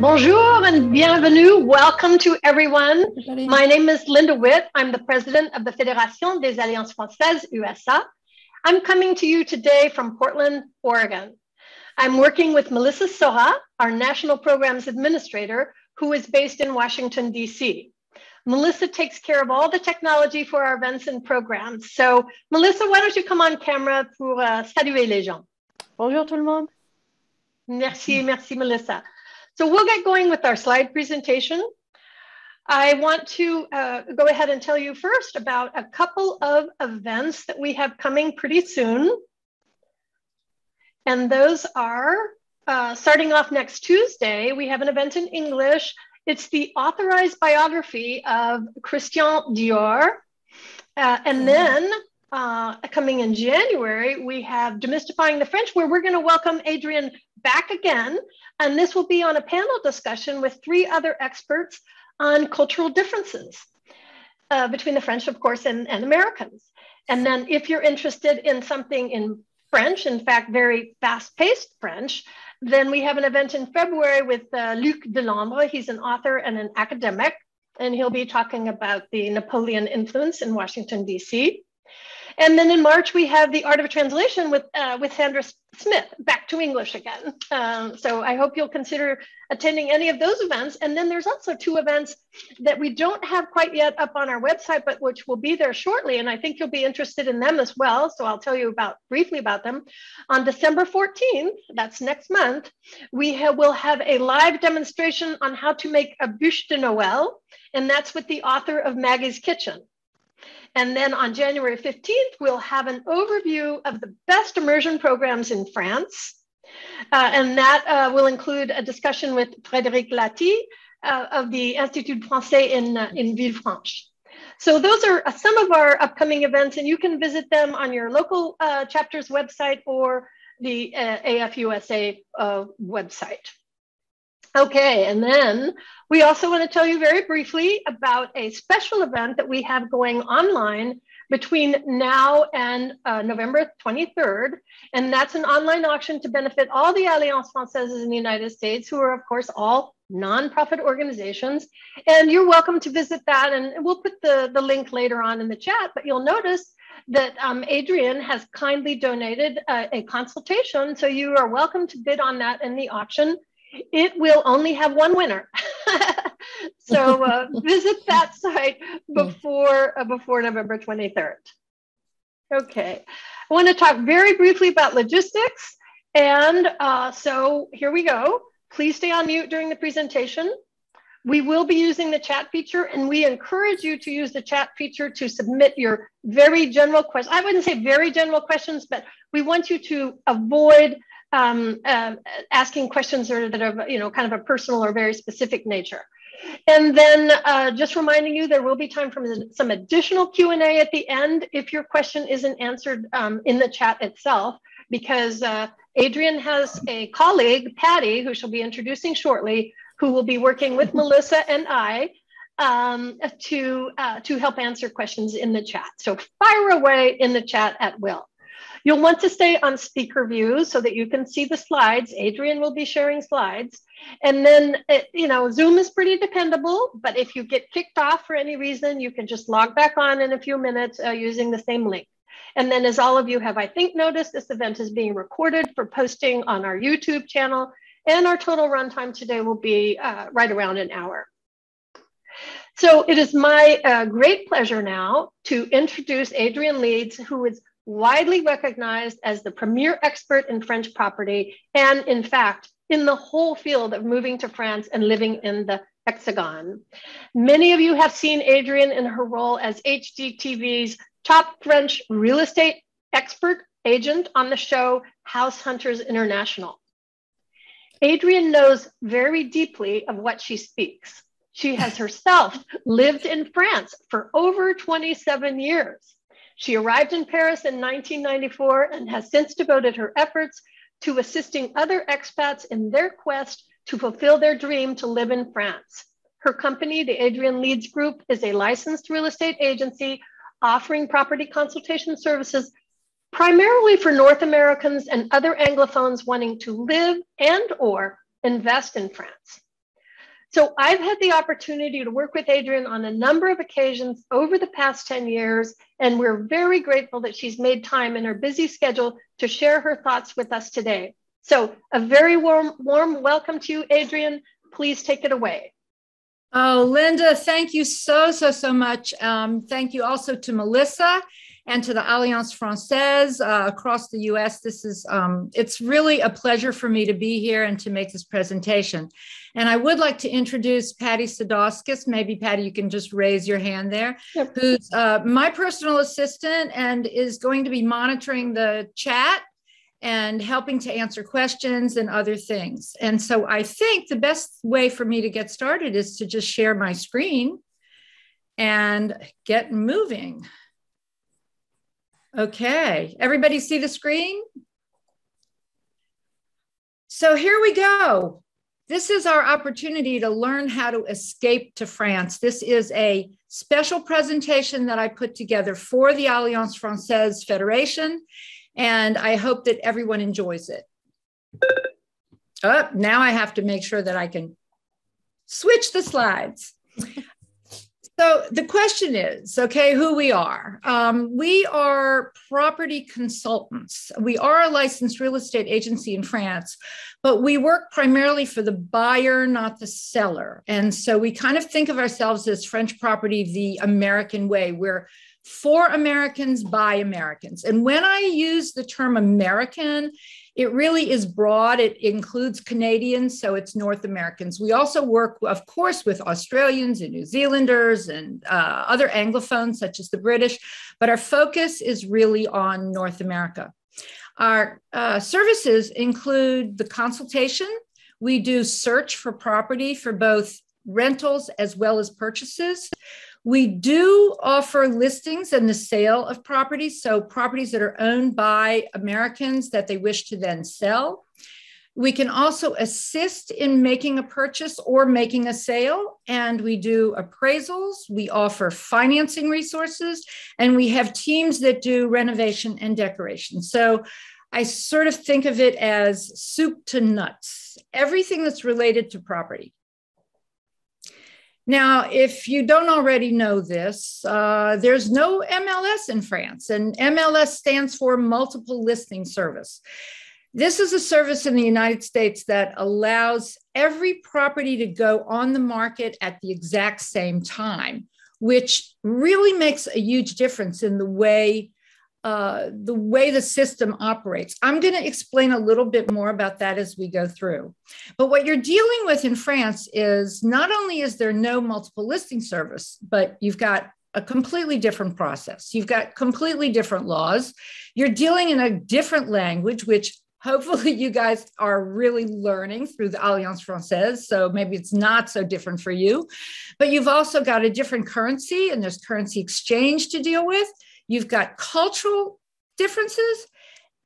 Bonjour and bienvenue. Welcome to everyone. My name is Linda Witt. I'm the president of the Fédération des Alliances Françaises USA. I'm coming to you today from Portland, Oregon. I'm working with Melissa Soha, our National Programs Administrator, who is based in Washington, D.C. Melissa takes care of all the technology for our events and programs. So, Melissa, why don't you come on camera pour uh, saluer les gens? Bonjour tout le monde. Merci, merci, Melissa. So we'll get going with our slide presentation. I want to uh, go ahead and tell you first about a couple of events that we have coming pretty soon. And those are uh, starting off next Tuesday, we have an event in English. It's the authorized biography of Christian Dior. Uh, and then uh, coming in January, we have Demystifying the French, where we're going to welcome Adrian back again. And this will be on a panel discussion with three other experts on cultural differences uh, between the French, of course, and, and Americans. And then if you're interested in something in French, in fact, very fast paced French, then we have an event in February with uh, Luc Delambre. He's an author and an academic, and he'll be talking about the Napoleon influence in Washington, D.C. And then in March, we have the Art of Translation with, uh, with Sandra Smith, back to English again. Um, so I hope you'll consider attending any of those events. And then there's also two events that we don't have quite yet up on our website, but which will be there shortly. And I think you'll be interested in them as well. So I'll tell you about briefly about them. On December 14th, that's next month, we have, will have a live demonstration on how to make a bûche de Noël. And that's with the author of Maggie's Kitchen. And then on January 15th, we'll have an overview of the best immersion programs in France. Uh, and that uh, will include a discussion with Frédéric Lati uh, of the Institut Français in, uh, in Villefranche. So those are uh, some of our upcoming events, and you can visit them on your local uh, chapter's website or the AFUSA website. Okay, and then we also want to tell you very briefly about a special event that we have going online between now and uh, November 23rd. And that's an online auction to benefit all the Alliance Françaises in the United States, who are, of course, all nonprofit organizations. And you're welcome to visit that. And we'll put the, the link later on in the chat, but you'll notice that um, Adrian has kindly donated uh, a consultation. So you are welcome to bid on that in the auction it will only have one winner. so uh, visit that site before uh, before November 23rd. Okay, I want to talk very briefly about logistics. And uh, so here we go. Please stay on mute during the presentation. We will be using the chat feature and we encourage you to use the chat feature to submit your very general questions. I wouldn't say very general questions, but we want you to avoid um, uh, asking questions that are, you know, kind of a personal or very specific nature. And then uh, just reminding you, there will be time for some additional Q&A at the end if your question isn't answered um, in the chat itself, because uh, Adrian has a colleague, Patty, who she'll be introducing shortly, who will be working with Melissa and I um, to, uh, to help answer questions in the chat. So fire away in the chat at will. You'll want to stay on speaker view so that you can see the slides. Adrian will be sharing slides. And then, it, you know, Zoom is pretty dependable, but if you get kicked off for any reason, you can just log back on in a few minutes uh, using the same link. And then as all of you have, I think, noticed, this event is being recorded for posting on our YouTube channel. And our total runtime today will be uh, right around an hour. So it is my uh, great pleasure now to introduce Adrian Leeds, who is widely recognized as the premier expert in French property, and in fact, in the whole field of moving to France and living in the Hexagon. Many of you have seen Adrian in her role as HGTV's top French real estate expert agent on the show House Hunters International. Adrian knows very deeply of what she speaks. She has herself lived in France for over 27 years. She arrived in Paris in 1994 and has since devoted her efforts to assisting other expats in their quest to fulfill their dream to live in France. Her company, the Adrian Leeds Group, is a licensed real estate agency offering property consultation services primarily for North Americans and other Anglophones wanting to live and or invest in France. So I've had the opportunity to work with Adrian on a number of occasions over the past 10 years, and we're very grateful that she's made time in her busy schedule to share her thoughts with us today. So a very warm, warm welcome to you, Adrian. Please take it away. Oh, Linda, thank you so, so, so much. Um, thank you also to Melissa and to the Alliance Francaise uh, across the US. This is, um, it's really a pleasure for me to be here and to make this presentation. And I would like to introduce Patty Sadowskis. Maybe Patty, you can just raise your hand there, yep. who's uh, my personal assistant and is going to be monitoring the chat and helping to answer questions and other things. And so I think the best way for me to get started is to just share my screen and get moving. Okay, everybody see the screen? So here we go. This is our opportunity to learn how to escape to France. This is a special presentation that I put together for the Alliance Francaise Federation and I hope that everyone enjoys it. Oh, now I have to make sure that I can switch the slides. So the question is, okay, who we are. Um, we are property consultants. We are a licensed real estate agency in France, but we work primarily for the buyer, not the seller. And so we kind of think of ourselves as French property the American way, where for Americans by Americans. And when I use the term American, it really is broad. It includes Canadians, so it's North Americans. We also work, of course, with Australians and New Zealanders and uh, other Anglophones, such as the British, but our focus is really on North America. Our uh, services include the consultation. We do search for property for both rentals as well as purchases. We do offer listings and the sale of properties, so properties that are owned by Americans that they wish to then sell. We can also assist in making a purchase or making a sale, and we do appraisals. We offer financing resources, and we have teams that do renovation and decoration. So I sort of think of it as soup to nuts, everything that's related to property. Now, if you don't already know this, uh, there's no MLS in France, and MLS stands for Multiple Listing Service. This is a service in the United States that allows every property to go on the market at the exact same time, which really makes a huge difference in the way uh, the way the system operates. I'm going to explain a little bit more about that as we go through. But what you're dealing with in France is not only is there no multiple listing service, but you've got a completely different process. You've got completely different laws. You're dealing in a different language, which hopefully you guys are really learning through the Alliance Francaise. So maybe it's not so different for you. But you've also got a different currency, and there's currency exchange to deal with. You've got cultural differences.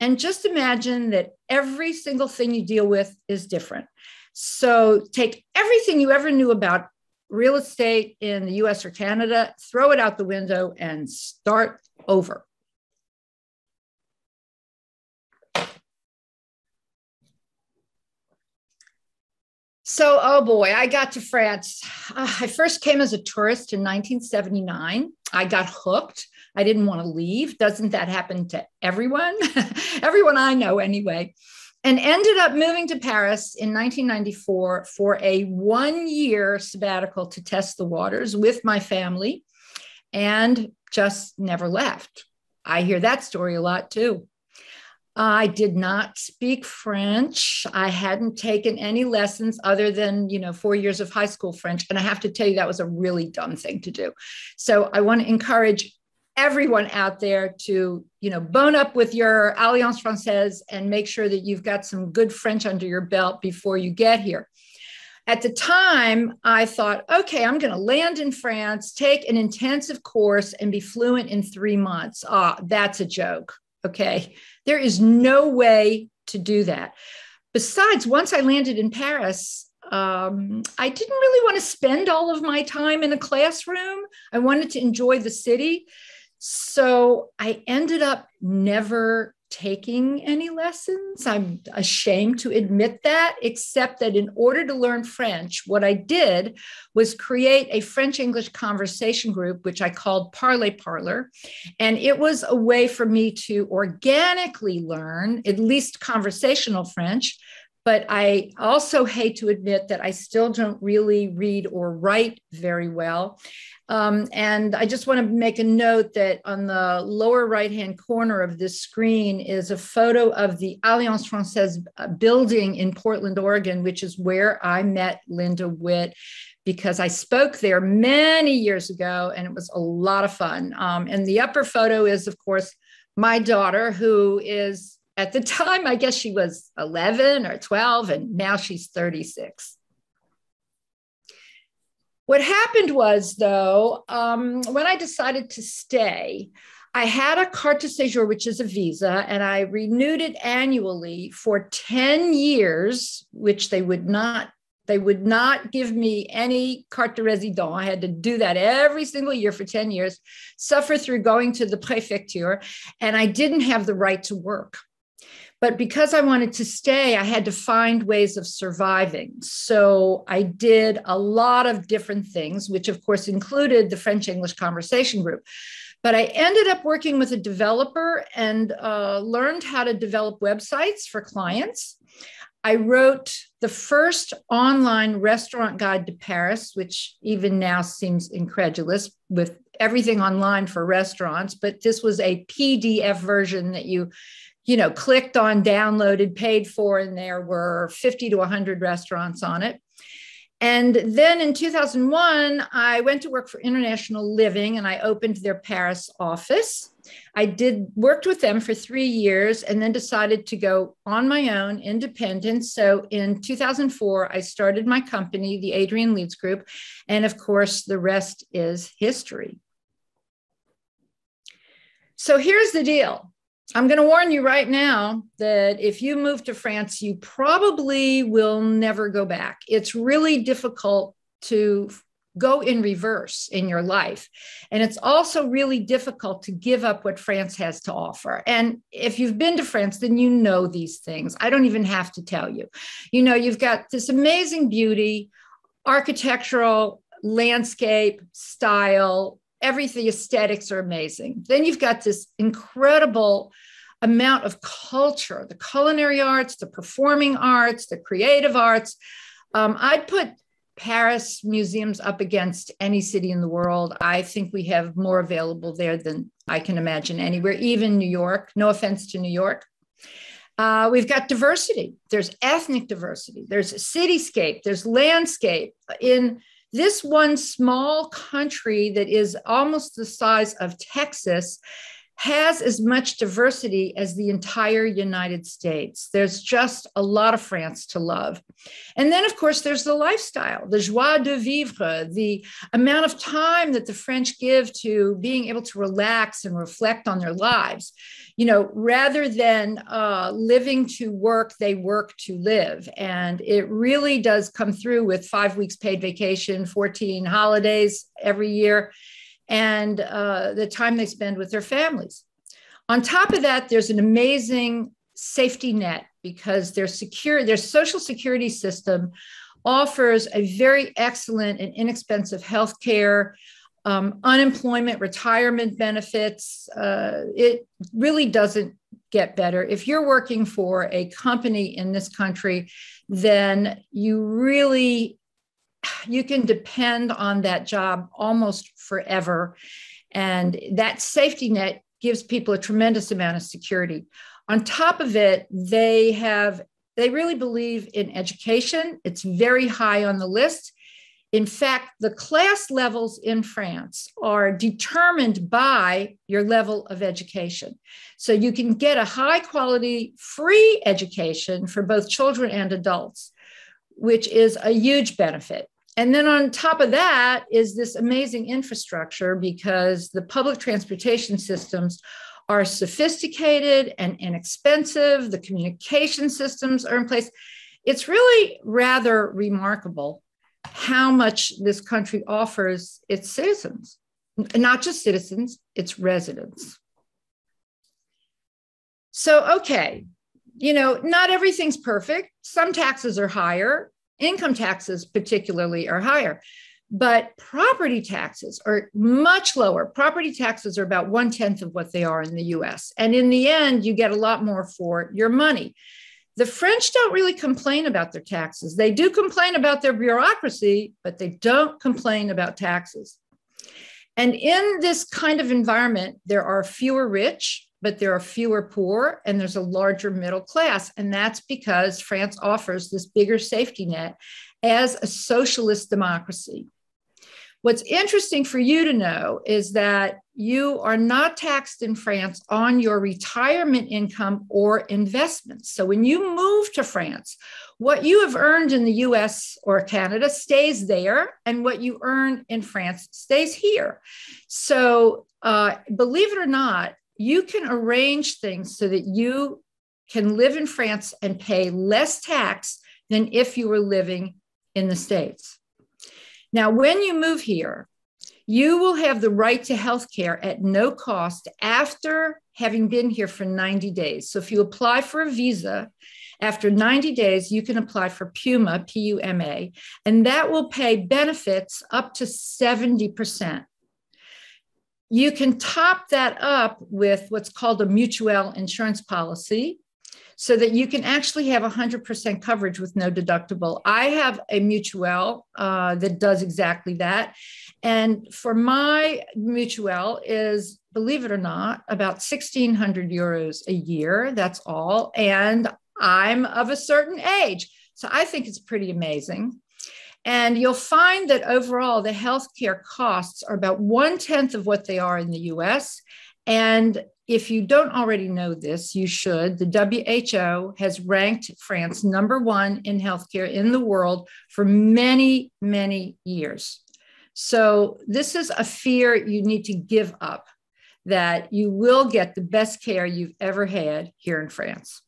And just imagine that every single thing you deal with is different. So take everything you ever knew about real estate in the US or Canada, throw it out the window, and start over. So, oh boy, I got to France. Uh, I first came as a tourist in 1979. I got hooked. I didn't want to leave. Doesn't that happen to everyone? everyone I know, anyway. And ended up moving to Paris in 1994 for a one year sabbatical to test the waters with my family and just never left. I hear that story a lot too. I did not speak French. I hadn't taken any lessons other than, you know, four years of high school French. And I have to tell you, that was a really dumb thing to do. So I want to encourage everyone out there to you know bone up with your alliance francaise and make sure that you've got some good french under your belt before you get here at the time i thought okay i'm going to land in france take an intensive course and be fluent in three months ah that's a joke okay there is no way to do that besides once i landed in paris um, I didn't really want to spend all of my time in a classroom. I wanted to enjoy the city. So I ended up never taking any lessons. I'm ashamed to admit that, except that in order to learn French, what I did was create a French English conversation group, which I called Parler Parlor. And it was a way for me to organically learn at least conversational French. But I also hate to admit that I still don't really read or write very well. Um, and I just want to make a note that on the lower right hand corner of this screen is a photo of the Alliance Francaise uh, building in Portland, Oregon, which is where I met Linda Witt because I spoke there many years ago and it was a lot of fun. Um, and the upper photo is, of course, my daughter, who is at the time, I guess she was 11 or 12, and now she's 36. What happened was, though, um, when I decided to stay, I had a carte de séjour, which is a visa, and I renewed it annually for 10 years, which they would not they would not give me any carte de résident. I had to do that every single year for 10 years, suffer through going to the prefecture, and I didn't have the right to work. But because I wanted to stay, I had to find ways of surviving. So I did a lot of different things, which of course included the French English conversation group. But I ended up working with a developer and uh, learned how to develop websites for clients. I wrote the first online restaurant guide to Paris, which even now seems incredulous with everything online for restaurants, but this was a PDF version that you you know, clicked on, downloaded, paid for, and there were 50 to 100 restaurants on it. And then in 2001, I went to work for International Living and I opened their Paris office. I did worked with them for three years and then decided to go on my own, independent. So in 2004, I started my company, the Adrian Leeds Group. And of course, the rest is history. So here's the deal I'm going to warn you right now that if you move to France, you probably will never go back. It's really difficult to go in reverse in your life. And it's also really difficult to give up what France has to offer. And if you've been to France, then you know these things. I don't even have to tell you. You know, you've got this amazing beauty, architectural, landscape, style, everything aesthetics are amazing. Then you've got this incredible amount of culture, the culinary arts, the performing arts, the creative arts. Um, I'd put Paris museums up against any city in the world. I think we have more available there than I can imagine anywhere, even New York. No offense to New York. Uh, we've got diversity. There's ethnic diversity. There's cityscape. There's landscape. In this one small country that is almost the size of Texas has as much diversity as the entire United States. There's just a lot of France to love. And then, of course, there's the lifestyle, the joie de vivre, the amount of time that the French give to being able to relax and reflect on their lives. You know, rather than uh, living to work, they work to live. And it really does come through with five weeks paid vacation, 14 holidays every year and uh, the time they spend with their families. On top of that, there's an amazing safety net because their secure their social security system offers a very excellent and inexpensive health care um, unemployment retirement benefits uh, it really doesn't get better if you're working for a company in this country then you really you can depend on that job almost forever. And that safety net gives people a tremendous amount of security. On top of it, they have they really believe in education. It's very high on the list. In fact, the class levels in France are determined by your level of education. So you can get a high quality free education for both children and adults, which is a huge benefit. And then on top of that is this amazing infrastructure because the public transportation systems are sophisticated and inexpensive. The communication systems are in place. It's really rather remarkable how much this country offers its citizens, not just citizens, its residents. So, okay, you know, not everything's perfect. Some taxes are higher, income taxes, particularly, are higher. But property taxes are much lower. Property taxes are about one tenth of what they are in the US. And in the end, you get a lot more for your money. The French don't really complain about their taxes. They do complain about their bureaucracy, but they don't complain about taxes. And in this kind of environment, there are fewer rich, but there are fewer poor, and there's a larger middle class. And that's because France offers this bigger safety net as a socialist democracy. What's interesting for you to know is that you are not taxed in France on your retirement income or investments. So when you move to France, what you have earned in the US or Canada stays there, and what you earn in France stays here. So uh, believe it or not, you can arrange things so that you can live in France and pay less tax than if you were living in the States. Now, when you move here, you will have the right to health care at no cost after having been here for 90 days. So if you apply for a visa, after 90 days, you can apply for PUMA, P U M A, and that will pay benefits up to 70%. You can top that up with what's called a mutuelle insurance policy, so that you can actually have 100% coverage with no deductible. I have a mutuelle uh, that does exactly that. And for my mutuelle is, believe it or not, about 1600 euros a year. That's all. And I'm of a certain age. So I think it's pretty amazing. And you'll find that overall, the healthcare costs are about one tenth of what they are in the US. And if you don't already know this, you should. The WHO has ranked France number one in healthcare in the world for many, many years. So, this is a fear you need to give up that you will get the best care you've ever had here in France.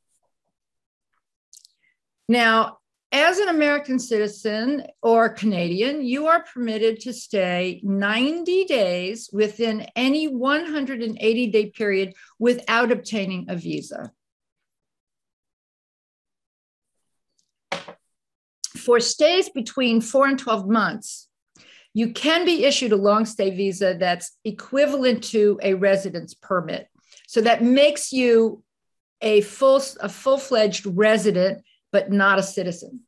Now, as an American citizen or Canadian, you are permitted to stay 90 days within any 180 day period without obtaining a visa. For stays between four and 12 months, you can be issued a long stay visa that's equivalent to a residence permit. So that makes you a full a full-fledged resident but not a citizen.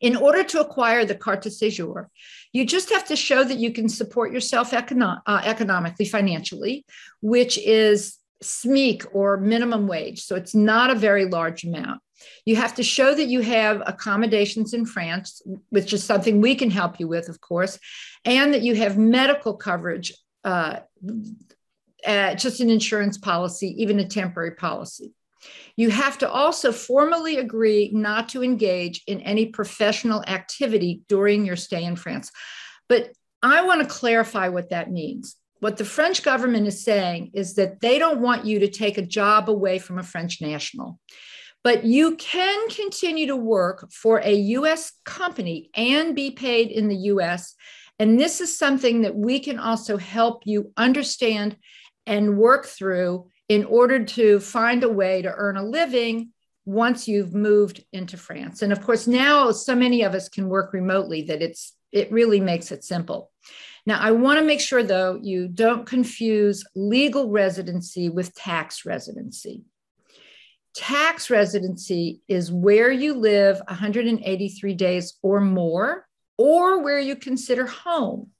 In order to acquire the carte de séjour, you just have to show that you can support yourself econo- uh, economically, financially, which is SMIC or minimum wage. So it's not a very large amount. You have to show that you have accommodations in France, which is something we can help you with, of course, and that you have medical coverage, uh, uh, just an insurance policy, even a temporary policy. You have to also formally agree not to engage in any professional activity during your stay in France. But I want to clarify what that means. What the French government is saying is that they don't want you to take a job away from a French national. But you can continue to work for a US company and be paid in the US. And this is something that we can also help you understand and work through in order to find a way to earn a living once you've moved into France. And of course, now so many of us can work remotely that it's it really makes it simple. Now, I want to make sure though you don't confuse legal residency with tax residency. Tax residency is where you live 183 days or more, or where you consider home.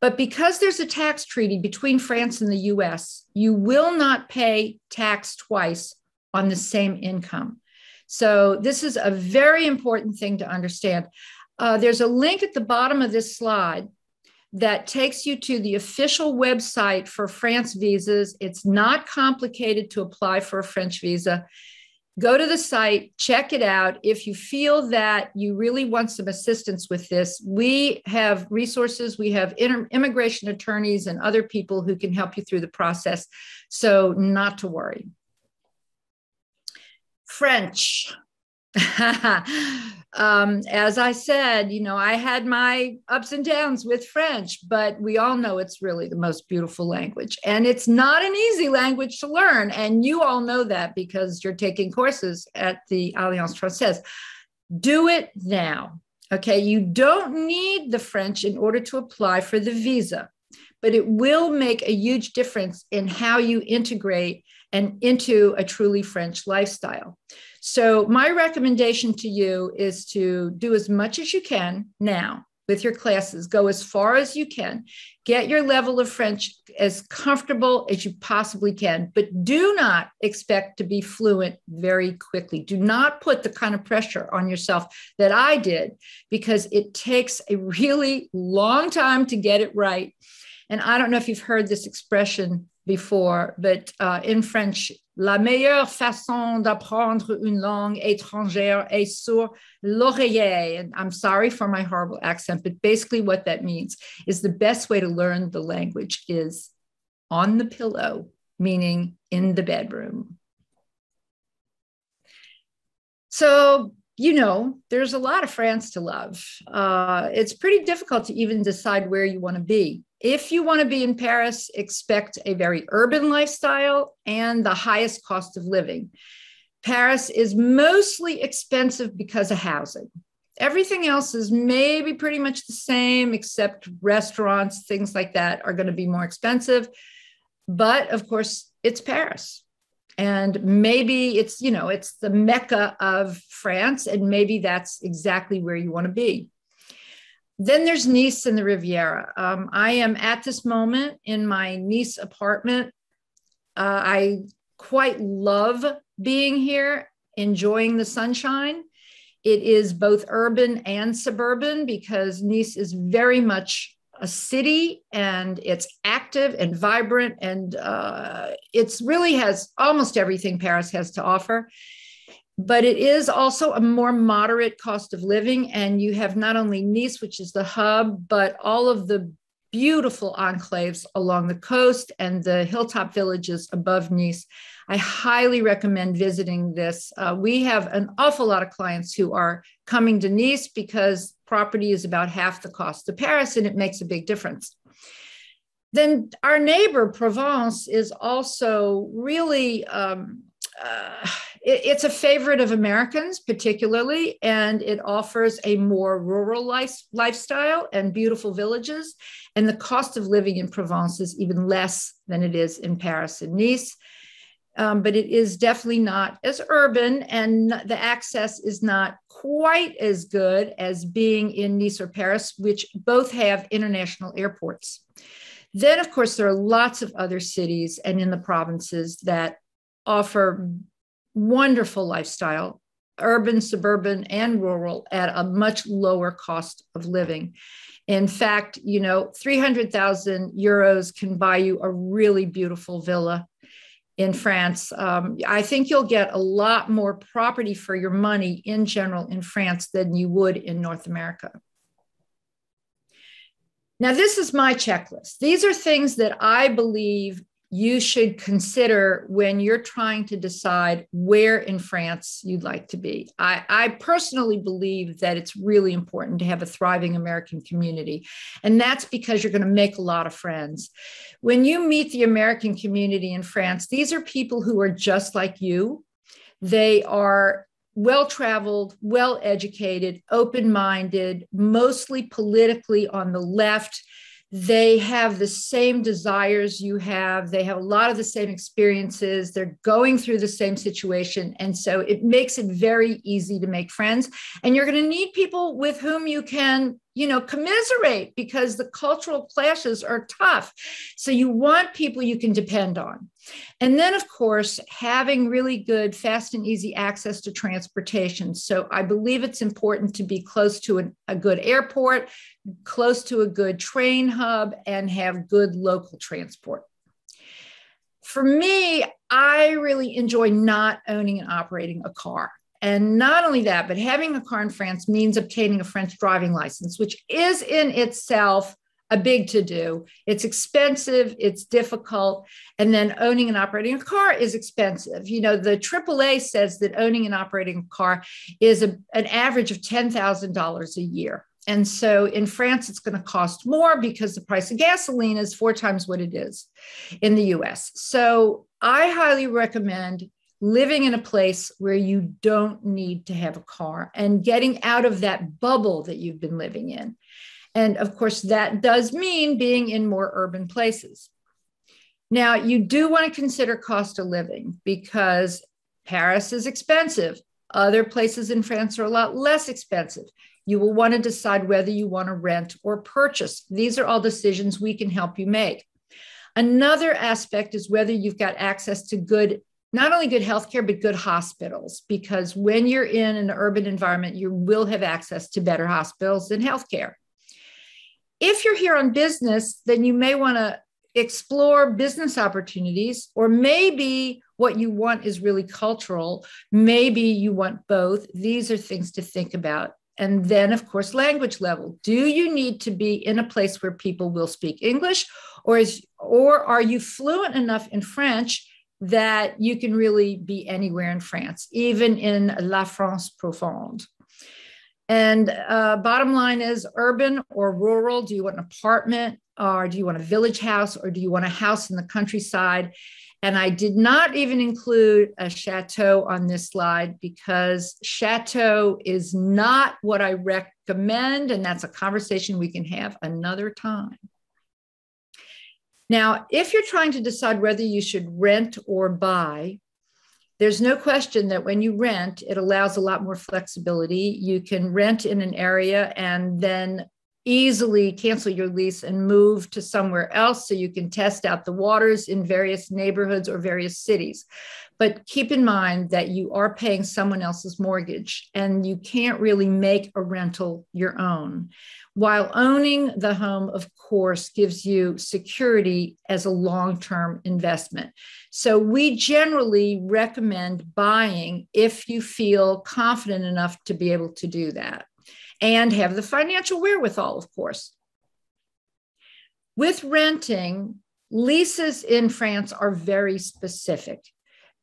But because there's a tax treaty between France and the US, you will not pay tax twice on the same income. So, this is a very important thing to understand. Uh, there's a link at the bottom of this slide that takes you to the official website for France visas. It's not complicated to apply for a French visa go to the site, check it out. If you feel that you really want some assistance with this, we have resources. We have immigration attorneys and other people who can help you through the process. So, not to worry. French. um, as I said, you know, I had my ups and downs with French, but we all know it's really the most beautiful language. And it's not an easy language to learn. And you all know that because you're taking courses at the Alliance Francaise. Do it now. Okay. You don't need the French in order to apply for the visa, but it will make a huge difference in how you integrate and into a truly French lifestyle. So, my recommendation to you is to do as much as you can now with your classes, go as far as you can, get your level of French as comfortable as you possibly can, but do not expect to be fluent very quickly. Do not put the kind of pressure on yourself that I did because it takes a really long time to get it right. And I don't know if you've heard this expression before, but uh, in French, La meilleure façon d'apprendre une langue étrangère est sur l'oreiller. And I'm sorry for my horrible accent, but basically what that means is the best way to learn the language is on the pillow, meaning in the bedroom. So, you know, there's a lot of France to love. Uh, it's pretty difficult to even decide where you want to be. If you want to be in Paris, expect a very urban lifestyle and the highest cost of living. Paris is mostly expensive because of housing. Everything else is maybe pretty much the same, except restaurants, things like that are going to be more expensive. But of course, it's Paris. And maybe it's, you know, it's the mecca of France, and maybe that's exactly where you want to be. Then there's Nice and the Riviera. Um, I am at this moment in my Nice apartment. Uh, I quite love being here, enjoying the sunshine. It is both urban and suburban because Nice is very much a city and it's active and vibrant and uh, it's really has almost everything Paris has to offer but it is also a more moderate cost of living. And you have not only Nice, which is the hub, but all of the beautiful enclaves along the coast and the hilltop villages above Nice. I highly recommend visiting this. Uh, we have an awful lot of clients who are coming to Nice because property is about half the cost of Paris and it makes a big difference. Then our neighbor Provence is also really um, uh, it, it's a favorite of Americans, particularly, and it offers a more rural life, lifestyle and beautiful villages. And the cost of living in Provence is even less than it is in Paris and Nice. Um, but it is definitely not as urban, and the access is not quite as good as being in Nice or Paris, which both have international airports. Then, of course, there are lots of other cities and in the provinces that offer wonderful lifestyle, urban, suburban, and rural at a much lower cost of living. In fact, you know, 300,000 euros can buy you a really beautiful villa in France. Um, I think you'll get a lot more property for your money in general in France than you would in North America. Now, this is my checklist. These are things that I believe you should consider when you're trying to decide where in France you'd like to be. I, I, personally believe that it's really important to have a thriving American community. And that's because you're going to make a lot of friends. When you meet the American community in France, these are people who are just like you. They are well traveled, well educated, open minded, mostly politically on the left they have the same desires you have. They have a lot of the same experiences. They're going through the same situation. And so it makes it very easy to make friends. And you're going to need people with whom you can you know, commiserate because the cultural clashes are tough. So you want people you can depend on. And then, of course, having really good, fast, and easy access to transportation. So I believe it's important to be close to an, a good airport, close to a good train hub, and have good local transport. For me, I really enjoy not owning and operating a car. And not only that, but having a car in France means obtaining a French driving license, which is in itself a big to do. It's expensive, it's difficult. And then owning and operating a car is expensive. You know, the AAA says that owning and operating a car is a, an average of $10,000 a year. And so in France, it's going to cost more because the price of gasoline is four times what it is in the US. So I highly recommend living in a place where you don't need to have a car and getting out of that bubble that you've been living in. And of course, that does mean being in more urban places. Now, you do want to consider cost of living because Paris is expensive. Other places in France are a lot less expensive. You will want to decide whether you want to rent or purchase. These are all decisions we can help you make. Another aspect is whether you've got access to good, not only good healthcare, but good hospitals, because when you're in an urban environment, you will have access to better hospitals and healthcare. If you're here on business, then you may want to explore business opportunities, or maybe what you want is really cultural. Maybe you want both. These are things to think about. And then, of course, language level. Do you need to be in a place where people will speak English, or is or are you fluent enough in French that you can really be anywhere in France, even in La France profonde? And uh, bottom line is urban or rural. Do you want an apartment, or do you want a village house, or do you want a house in the countryside? And I did not even include a chateau on this slide because chateau is not what I recommend. And that's a conversation we can have another time. Now, if you're trying to decide whether you should rent or buy, there's no question that when you rent, it allows a lot more flexibility. You can rent in an area and then easily cancel your lease and move to somewhere else so you can test out the waters in various neighborhoods or various cities. But keep in mind that you are paying someone else's mortgage and you can't really make a rental your own. While owning the home, of course, gives you security as a long term investment. So we generally recommend buying if you feel confident enough to be able to do that and have the financial wherewithal, of course. With renting, leases in France are very specific.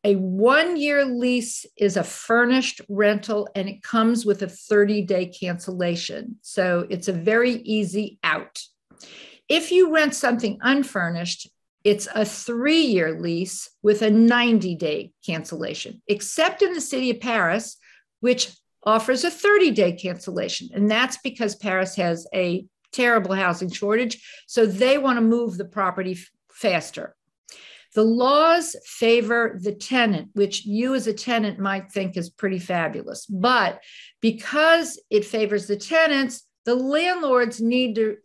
A one year lease is a furnished rental and it comes with a 30 day cancellation. So it's a very easy out. If you rent something unfurnished, it's a three year lease with a 90 day cancellation, except in the city of Paris, which offers a 30 day cancellation. And that's because Paris has a terrible housing shortage. So they want to move the property faster. The laws favor the tenant, which you as a tenant might think is pretty fabulous. But because it favors the tenants, the landlords need to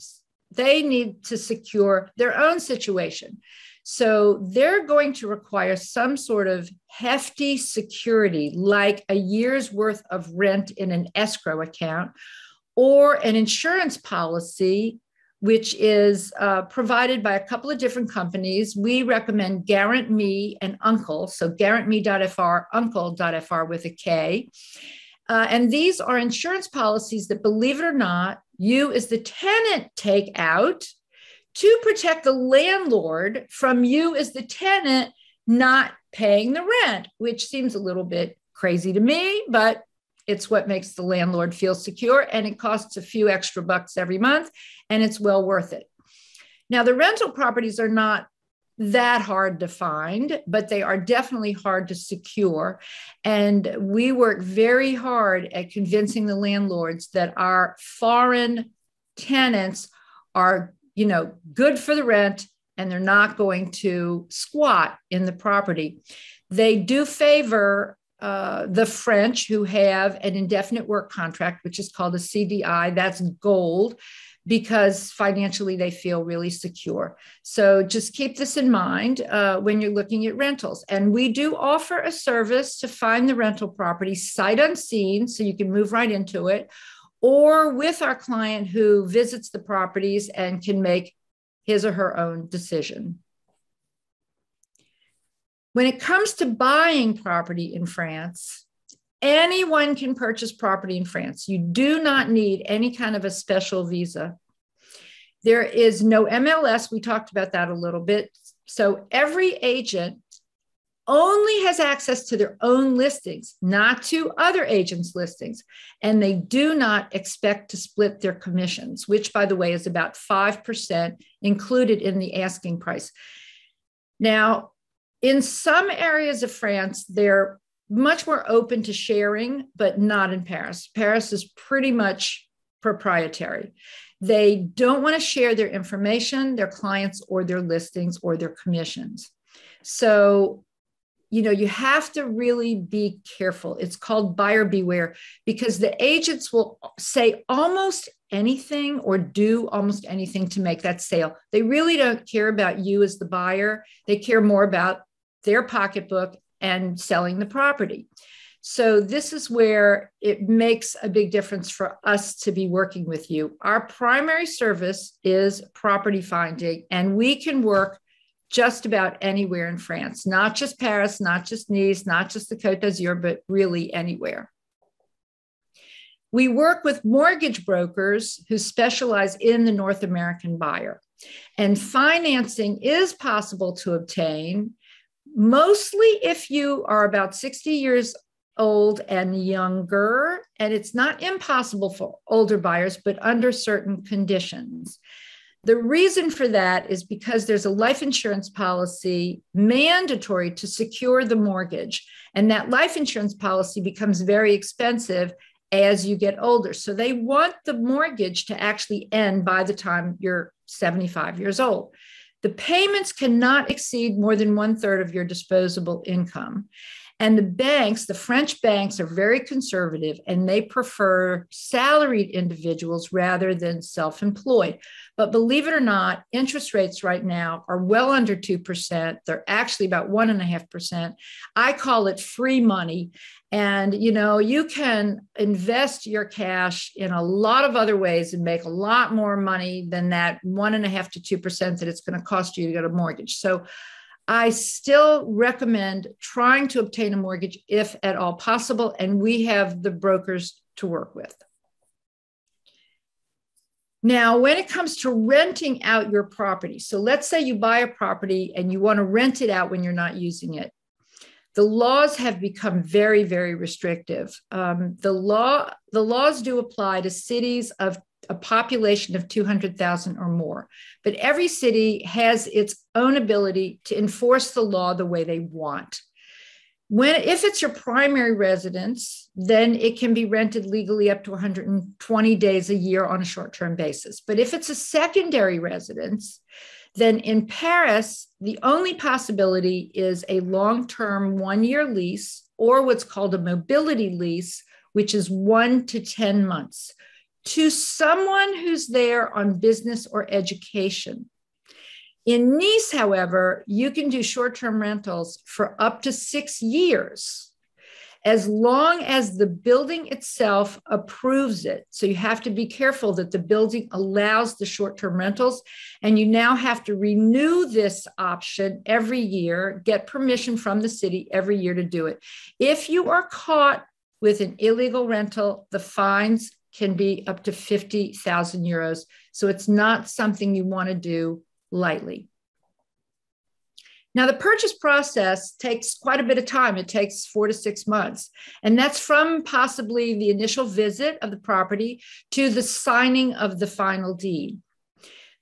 they need to secure their own situation. So they're going to require some sort of hefty security, like a year's worth of rent in an escrow account or an insurance policy, which is uh, provided by a couple of different companies. We recommend Garant Me and Unkle. So garantme.fr, unkle.fr with a K. Uh, and these are insurance policies that, believe it or not, you as the tenant take out to protect the landlord from you as the tenant not paying the rent, which seems a little bit crazy to me, but it's what makes the landlord feel secure and it costs a few extra bucks every month and it's well worth it. Now, the rental properties are not that hard to find, but they are definitely hard to secure. And we work very hard at convincing the landlords that our foreign tenants are you know, good for the rent and they're not going to squat in the property. They do favor uh, the French who have an indefinite work contract, which is called a CDI. That's gold because financially they feel really secure. So just keep this in mind uh, when you're looking at rentals. And we do offer a service to find the rental property sight unseen, so you can move right into it or with our client who visits the properties and can make his or her own decision. When it comes to buying property in France, anyone can purchase property in France. You do not need any kind of a special visa. There is no MLS. We talked about that a little bit. So every agent only has access to their own listings, not to other agents' listings. And they do not expect to split their commissions, which, by the way, is about 5% included in the asking price. Now, in some areas of France, they're much more open to sharing, but not in Paris. Paris is pretty much proprietary. They don't want to share their information, their clients, or their listings or their commissions. So, you know, you have to really be careful. It's called buyer beware because the agents will say almost anything or do almost anything to make that sale. They really don't care about you as the buyer, they care more about their pocketbook and selling the property. So, this is where it makes a big difference for us to be working with you. Our primary service is property finding, and we can work just about anywhere in France, not just Paris, not just Nice, not just the Côte d'Azur, but really anywhere. We work with mortgage brokers who specialize in the North American buyer. And financing is possible to obtain mostly if you are about 60 years old and younger. And it's not impossible for older buyers, but under certain conditions. The reason for that is because there's a life insurance policy mandatory to secure the mortgage. And that life insurance policy becomes very expensive as you get older. So they want the mortgage to actually end by the time you're 75 years old. The payments cannot exceed more than one third of your disposable income. And the banks, the French banks, are very conservative and they prefer salaried individuals rather than self employed. But believe it or not, interest rates right now are well under 2%. They're actually about 1.5%. I call it free money. And you know, you can invest your cash in a lot of other ways and make a lot more money than that one and a half to two percent that it's going to cost you to get a mortgage. So I still recommend trying to obtain a mortgage if at all possible, and we have the brokers to work with. Now, when it comes to renting out your property, so let's say you buy a property and you want to rent it out when you're not using it. The laws have become very, very restrictive. Um, the law, the laws do apply to cities of a population of 200,000 or more. But every city has its own ability to enforce the law the way they want. When if it's your primary residence, then it can be rented legally up to 120 days a year on a short-term basis. But if it's a secondary residence, then in Paris, the only possibility is a long-term one-year lease or what's called a mobility lease, which is 1 to 10 months to someone who's there on business or education. In Nice, however, you can do short term rentals for up to six years as long as the building itself approves it. So you have to be careful that the building allows the short term rentals. And you now have to renew this option every year, get permission from the city every year to do it. If you are caught with an illegal rental, the fines can be up to 50,000 euros. So it's not something you want to do lightly. Now, the purchase process takes quite a bit of time. It takes four to six months. And that's from possibly the initial visit of the property to the signing of the final deed.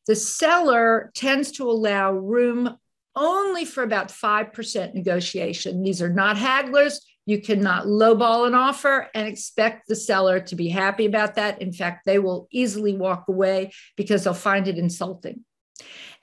The seller tends to allow room only for about 5% negotiation. These are not hagglers. You cannot lowball an offer and expect the seller to be happy about that. In fact, they will easily walk away because they'll find it insulting.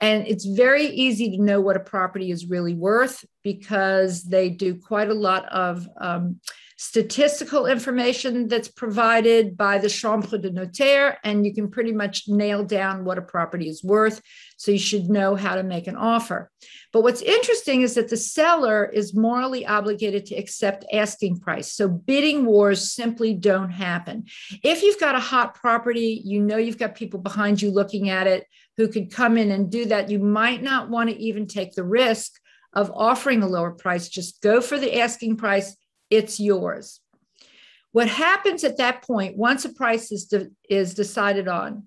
And it's very easy to know what a property is really worth because they do quite a lot of um, statistical information that's provided by the Chambre de Notaire, and you can pretty much nail down what a property is worth. So you should know how to make an offer. But what's interesting is that the seller is morally obligated to accept asking price. So bidding wars simply don't happen. If you've got a hot property, you know you've got people behind you looking at it who could come in and do that. You might not want to even take the risk of offering a lower price. Just go for the asking price it's yours. What happens at that point, once a price is, de- is decided on,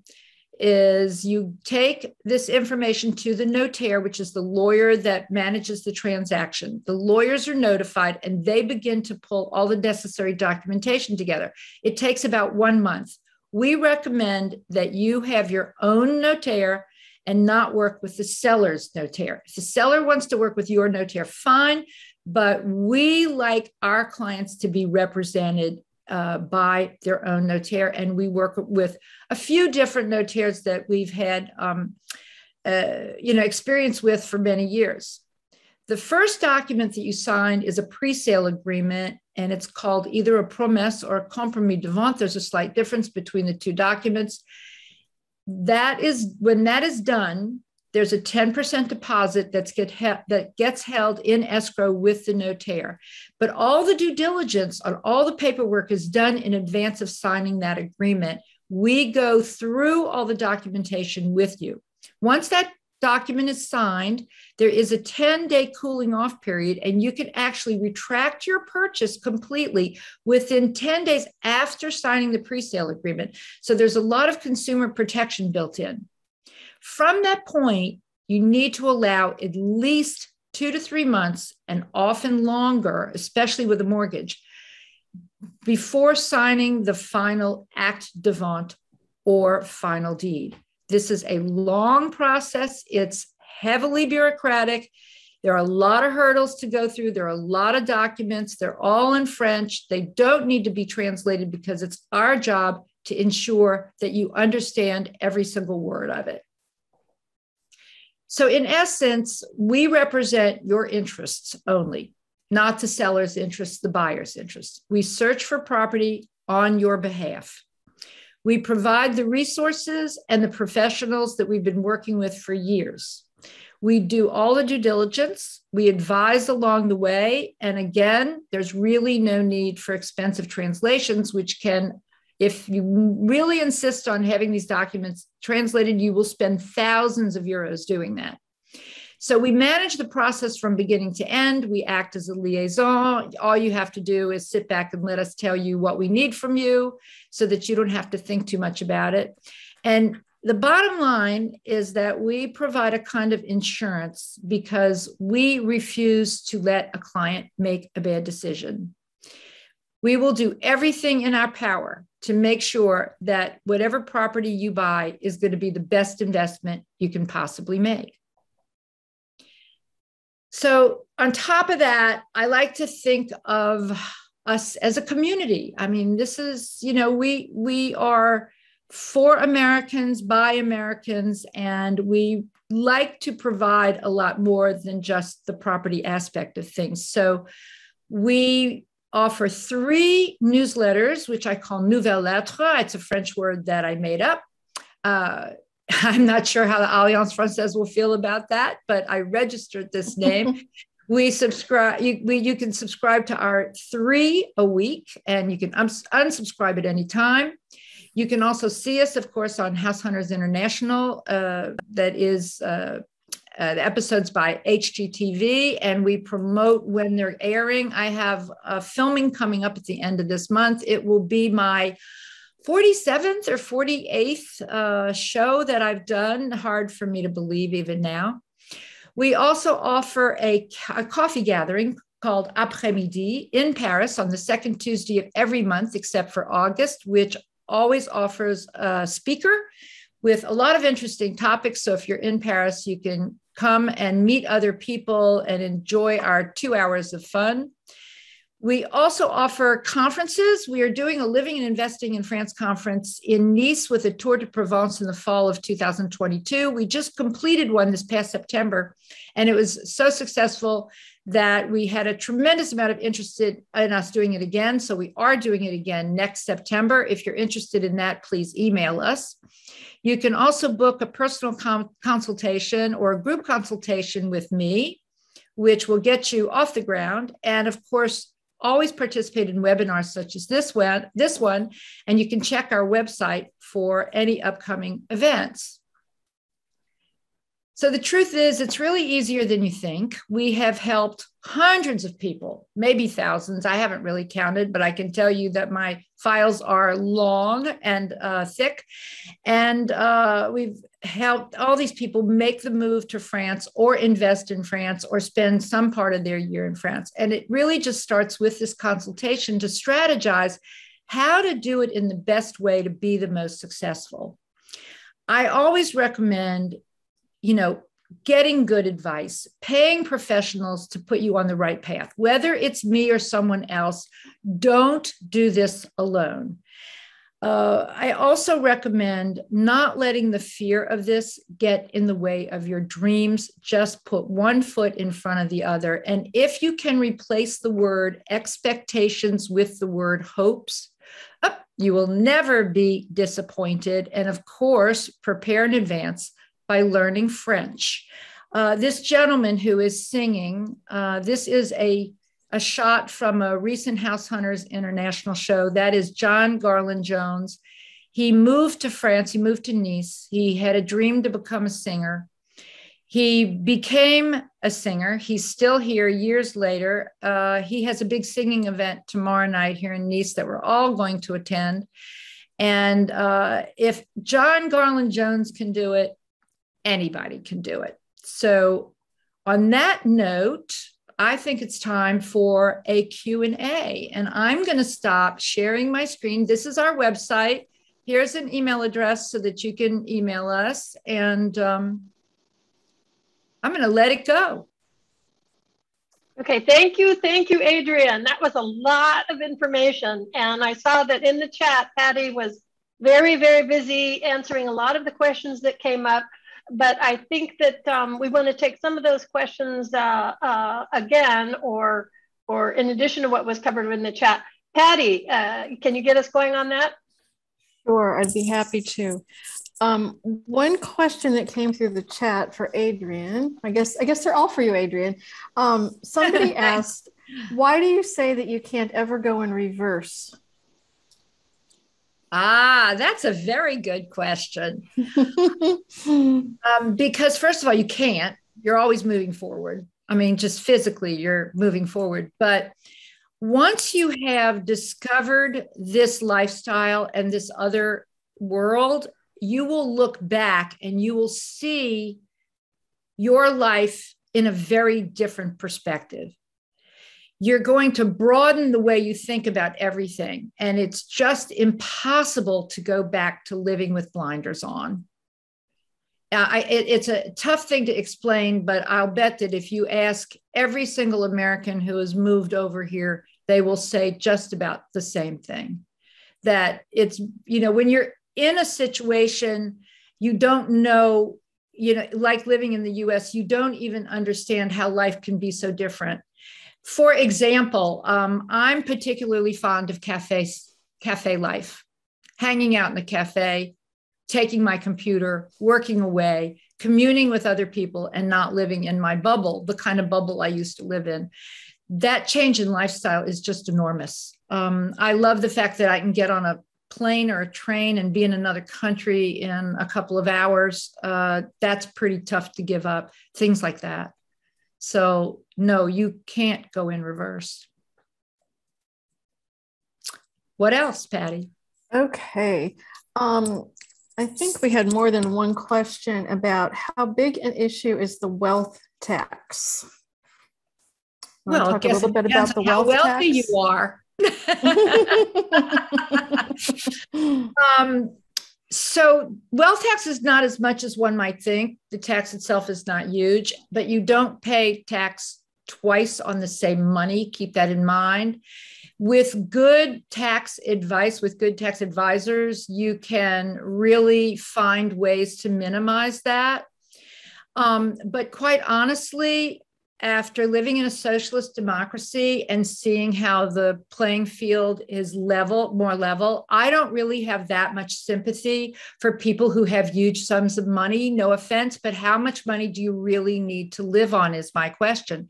is you take this information to the notaire, which is the lawyer that manages the transaction. The lawyers are notified and they begin to pull all the necessary documentation together. It takes about one month. We recommend that you have your own notaire and not work with the seller's notaire. If the seller wants to work with your notaire, fine, but we like our clients to be represented uh, by their own notaire. And we work with a few different notaires that we've had, um, uh, you know, experience with for many years. The first document that you sign is a pre-sale agreement, and it's called either a promesse or a compromis de vente. There's a slight difference between the two documents. That is when that is done, there's a 10% deposit that's get he- that gets held in escrow with the notaire. But all the due diligence on all the paperwork is done in advance of signing that agreement. We go through all the documentation with you. Once that document is signed, there is a 10 day cooling off period, and you can actually retract your purchase completely within 10 days after signing the pre sale agreement. So there's a lot of consumer protection built in. From that point, you need to allow at least two to three months and often longer, especially with a mortgage, before signing the final act devant or final deed. This is a long process. It's heavily bureaucratic. There are a lot of hurdles to go through. There are a lot of documents. They're all in French. They don't need to be translated because it's our job to ensure that you understand every single word of it. So, in essence, we represent your interests only, not the seller's interests, the buyer's interests. We search for property on your behalf. We provide the resources and the professionals that we've been working with for years. We do all the due diligence. We advise along the way. And again, there's really no need for expensive translations, which can if you really insist on having these documents translated, you will spend thousands of euros doing that. So we manage the process from beginning to end. We act as a liaison. All you have to do is sit back and let us tell you what we need from you so that you don't have to think too much about it. And the bottom line is that we provide a kind of insurance because we refuse to let a client make a bad decision. We will do everything in our power to make sure that whatever property you buy is going to be the best investment you can possibly make. So, on top of that, I like to think of us as a community. I mean, this is, you know, we we are for Americans by Americans and we like to provide a lot more than just the property aspect of things. So, we offer three newsletters, which I call Nouvellettres. It's a French word that I made up. Uh, I'm not sure how the Alliance Francaise will feel about that, but I registered this name. we subscribe, you, we, you can subscribe to our three a week, and you can unsubscribe at any time. You can also see us, of course, on House Hunters International. Uh, that is uh, uh, the episodes by HGTV, and we promote when they're airing. I have a filming coming up at the end of this month. It will be my 47th or 48th uh, show that I've done. Hard for me to believe even now. We also offer a, a coffee gathering called Après Midi in Paris on the second Tuesday of every month, except for August, which always offers a speaker with a lot of interesting topics. So if you're in Paris, you can come and meet other people and enjoy our two hours of fun. We also offer conferences. We are doing a Living and Investing in France conference in Nice with a Tour de Provence in the fall of 2022. We just completed one this past September, and it was so successful that we had a tremendous amount of interest in us doing it again. So we are doing it again next September. If you're interested in that, please email us. You can also book a personal com- consultation or a group consultation with me, which will get you off the ground. And of course, always participate in webinars such as this one, this one, and you can check our website for any upcoming events. So the truth is, it's really easier than you think. We have helped hundreds of people, maybe thousands. I haven't really counted, but I can tell you that my files are long and uh, thick. And uh, we've helped all these people make the move to France or invest in France or spend some part of their year in France. And it really just starts with this consultation to strategize how to do it in the best way to be the most successful. I always recommend you know, getting good advice, paying professionals to put you on the right path, whether it's me or someone else, don't do this alone. Uh, I also recommend not letting the fear of this get in the way of your dreams. Just put one foot in front of the other. And if you can replace the word expectations with the word hopes, oh, you will never be disappointed. And of course, prepare in advance by learning French. Uh, this gentleman who is singing, uh, this is a, a shot from a recent House Hunters International show. That is John Garland Jones. He moved to France, he moved to Nice. He had a dream to become a singer. He became a singer. He's still here years later. Uh, he has a big singing event tomorrow night here in Nice that we're all going to attend. And uh, if John Garland Jones can do it, anybody can do it. So on that note, I think it's time for a Q&A and I'm going to stop sharing my screen. This is our website. Here's an email address so that you can email us and um, I'm going to let it go. Okay, thank you. Thank you, Adrian. That was a lot of information. And I saw that in the chat, Patty was very, very busy answering a lot of the questions that came up but I think that um, we want to take some of those questions uh, uh, again, or or in addition to what was covered in the chat. Patty, uh, can you get us going on that? Sure, I'd be happy to. Um, one question that came through the chat for Adrian, I guess I guess they're all for you, Adrian. Um, somebody asked, "Why do you say that you can't ever go in reverse?" Ah, that's a very good question. um, because, first of all, you can't, you're always moving forward. I mean, just physically, you're moving forward. But once you have discovered this lifestyle and this other world, you will look back and you will see your life in a very different perspective you're going to broaden the way you think about everything. And it's just impossible to go back to living with blinders on. Uh, I, it, it's a tough thing to explain, but I'll bet that if you ask every single American who has moved over here, they will say just about the same thing. That it's, you know, when you're in a situation, you don't know, you know, like living in the US, you don't even understand how life can be so different for example, um, I'm particularly fond of cafes, cafe life, hanging out in the cafe, taking my computer, working away, communing with other people, and not living in my bubble, the kind of bubble I used to live in. That change in lifestyle is just enormous. Um, I love the fact that I can get on a plane or a train and be in another country in a couple of hours. Uh, that's pretty tough to give up, things like that. So, no, you can't go in reverse. What else, Patty? Okay. Um, I think we had more than one question about how big an issue is the wealth tax. Well, talk a little bit about the wealth how wealthy tax? you are. um, so wealth tax is not as much as one might think. The tax itself is not huge, but you don't pay tax twice on the same money. Keep that in mind. With good tax advice, with good tax advisors, you can really find ways to minimize that. Um, but quite honestly, after living in a socialist democracy and seeing how the playing field is level, more level, I don't really have that much sympathy for people who have huge sums of money. No offense, but how much money do you really need to live on is my question.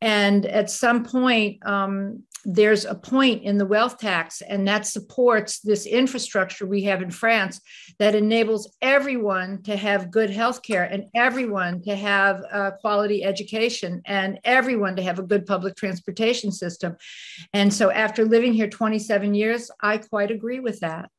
And at some point, um, there's a point in the wealth tax, and that supports this infrastructure we have in France that enables everyone to have good health care and everyone to have a quality education and everyone to have a good public transportation system. And so, after living here 27 years, I quite agree with that.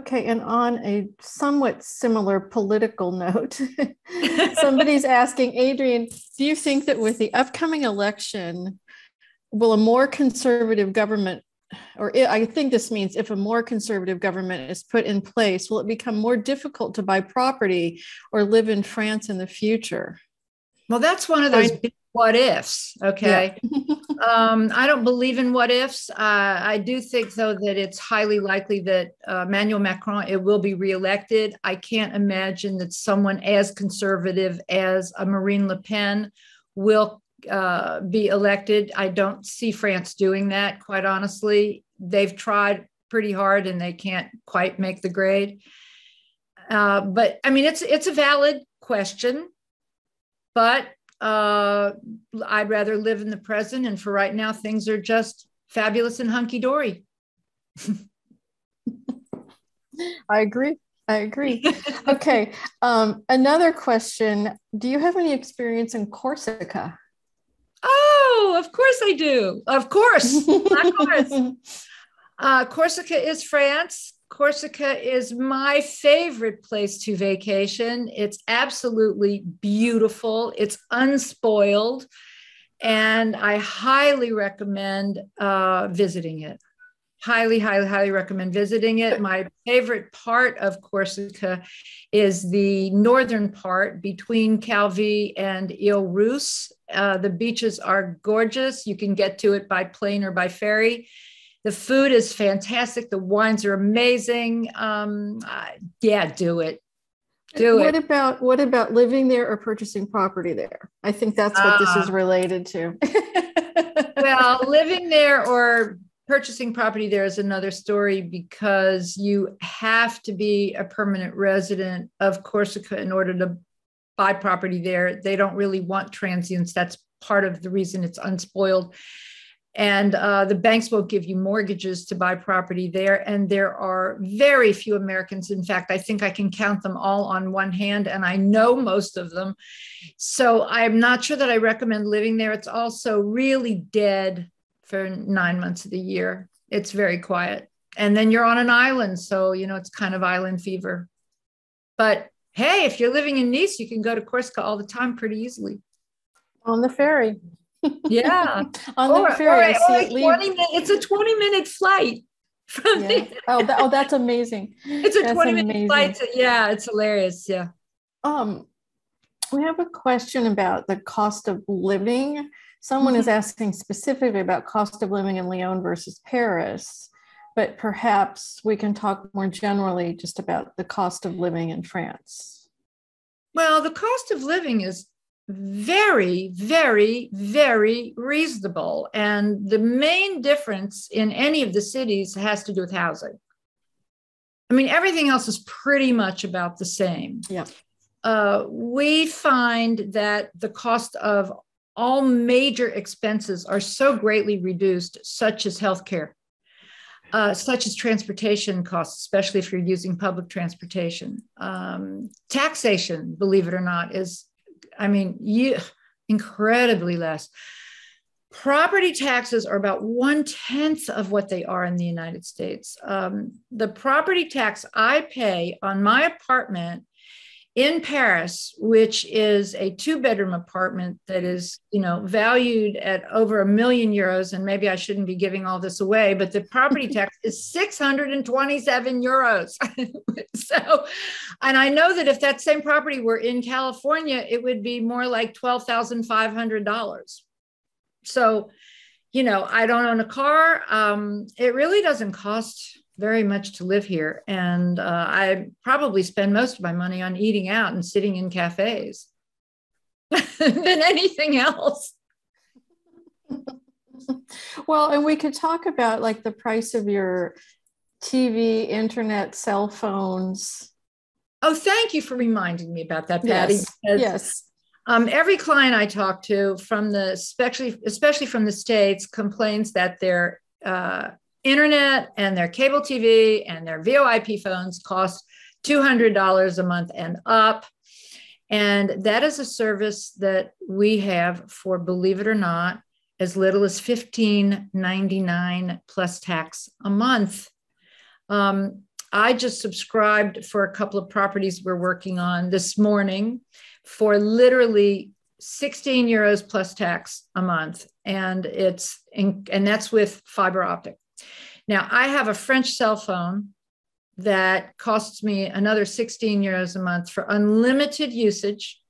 Okay, and on a somewhat similar political note, somebody's asking Adrian, do you think that with the upcoming election, will a more conservative government, or I think this means if a more conservative government is put in place, will it become more difficult to buy property or live in France in the future? Well, that's one of those big what ifs. Okay. Yeah. um, I don't believe in what ifs. Uh, I do think, though, that it's highly likely that uh, Emmanuel Macron it will be reelected. I can't imagine that someone as conservative as a Marine Le Pen will uh, be elected. I don't see France doing that, quite honestly. They've tried pretty hard and they can't quite make the grade. Uh, but I mean, it's it's a valid question, but uh, I'd rather live in the present. And for right now, things are just fabulous and hunky dory. I agree. I agree. okay. Um, another question Do you have any experience in Corsica? Oh, of course I do. Of course. of course. Uh, Corsica is France. Corsica is my favorite place to vacation. It's absolutely beautiful, it's unspoiled, and I highly recommend uh, visiting it. Highly, highly, highly recommend visiting it. My favorite part of Corsica is the northern part between Calvi and Ile Rousse. Uh, the beaches are gorgeous. You can get to it by plane or by ferry the food is fantastic. The wines are amazing. Um, uh, yeah, do it. Do what it. about what about living there or purchasing property there? I think that's what uh, this is ah. related to. well, living there or purchasing property there is another story because you have to be a permanent resident of Corsica in order to buy property there. They don't really want transients. That's part of the reason it's unspoiled and uh, the banks won't give you mortgages to buy property there. And there are very few Americans. In fact, I think I can count them all on one hand, and I know most of them. So I'm not sure that I recommend living there. It's also really dead for nine months of the year. It's very quiet. And then you're on an island. So, you know, it's kind of island fever. But hey, if you're living in Nice, you can go to Corsica all the time pretty easily. On the ferry yeah. On or, the ferry. Or, or 20 minute, it's a 20 minute flight. From yeah. oh, that, oh, that's amazing. It's a that's 20 amazing. minute flight. To, yeah, it's hilarious. Yeah. Um, we have a question about the cost of living. Someone mm-hmm. is asking specifically about cost of living in Lyon versus Paris, but perhaps we can talk more generally just about the cost of living in France. Well, the cost of living is very, very, very reasonable. And the main difference in any of the cities has to do with housing. I mean, everything else is pretty much about the same. Yeah. Uh, we find that the cost of all major expenses are so greatly reduced, such as healthcare, uh, such as transportation costs, especially if you're using public transportation. Um, taxation, believe it or not, is I mean, you incredibly less. Property taxes are about one tenth of what they are in the United States. Um, the property tax I pay on my apartment in Paris, which is a two bedroom apartment that is, you know, valued at over a million euros, and maybe I shouldn't be giving all this away, but the property tax is 627 euros. so, and I know that if that same property were in California, it would be more like $12,500. So, you know, I don't own a car. Um, it really doesn't cost very much to live here. And uh, I probably spend most of my money on eating out and sitting in cafes than anything else. well, and we could talk about like the price of your TV, internet, cell phones. Oh, thank you for reminding me about that, Patty. Yes. yes. Um, every client I talk to from the especially especially from the states complains that their uh, internet and their cable TV and their VoIP phones cost two hundred dollars a month and up, and that is a service that we have for believe it or not as little as fifteen ninety nine plus tax a month. Um, I just subscribed for a couple of properties we're working on this morning for literally 16 euros plus tax a month. And it's and that's with fiber optic now i have a french cell phone that costs me another 16 euros a month for unlimited usage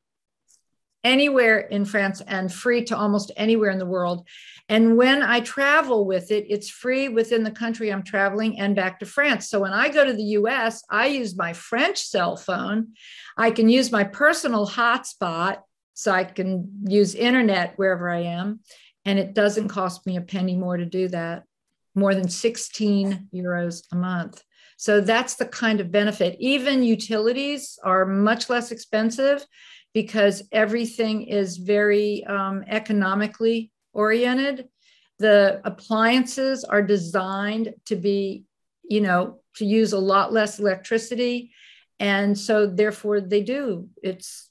anywhere in france and free to almost anywhere in the world. And when i travel with it it's free within the country i'm traveling and back to france. So when i go to the us i use my french cell phone. I can use my personal hotspot so I can use internet wherever I am. And it doesn't cost me a penny more to do that, more than 16 euros a month. So that's the kind of benefit. Even utilities are much less expensive because everything is very um, economically oriented. The appliances are designed to be, you know, to use a lot less electricity and so therefore they do it's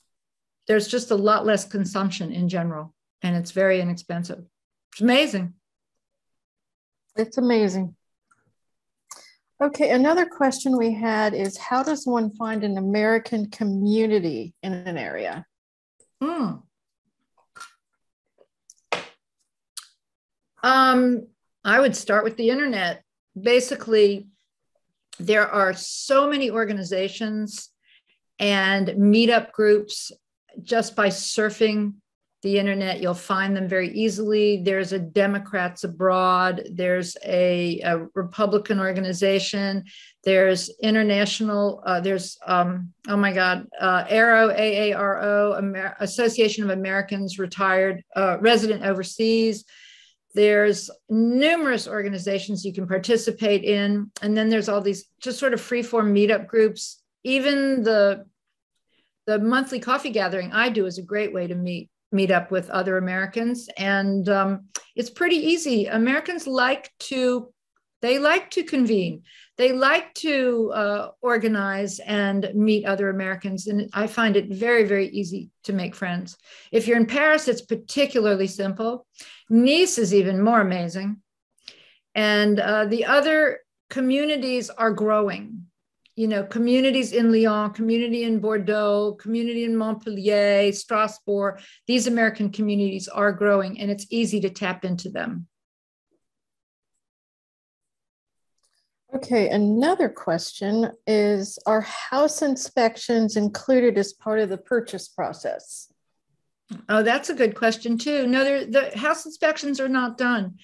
there's just a lot less consumption in general and it's very inexpensive it's amazing it's amazing. Okay another question we had is how does one find an american community in an area? Hmm. um, i would start with the internet. Basically there are so many organizations and meetup groups just by surfing the internet you'll find them very easily there's a democrats abroad there's a, a republican organization there's international uh, there's um, oh my god uh, AARO aaro Amer- association of americans retired uh, resident overseas there's numerous organizations you can participate in. And then there's all these just sort of free form meetup groups. Even the, the monthly coffee gathering I do is a great way to meet meet up with other Americans. And um, it's pretty easy. Americans like to they like to convene. They like to uh, organize and meet other Americans. And I find it very, very easy to make friends. If you're in Paris, it's particularly simple. Nice is even more amazing. And uh, the other communities are growing. You know, communities in Lyon, community in Bordeaux, community in Montpellier, Strasbourg, these American communities are growing and it's easy to tap into them. Okay, another question is Are house inspections included as part of the purchase process? Oh, that's a good question too. No, the house inspections are not done.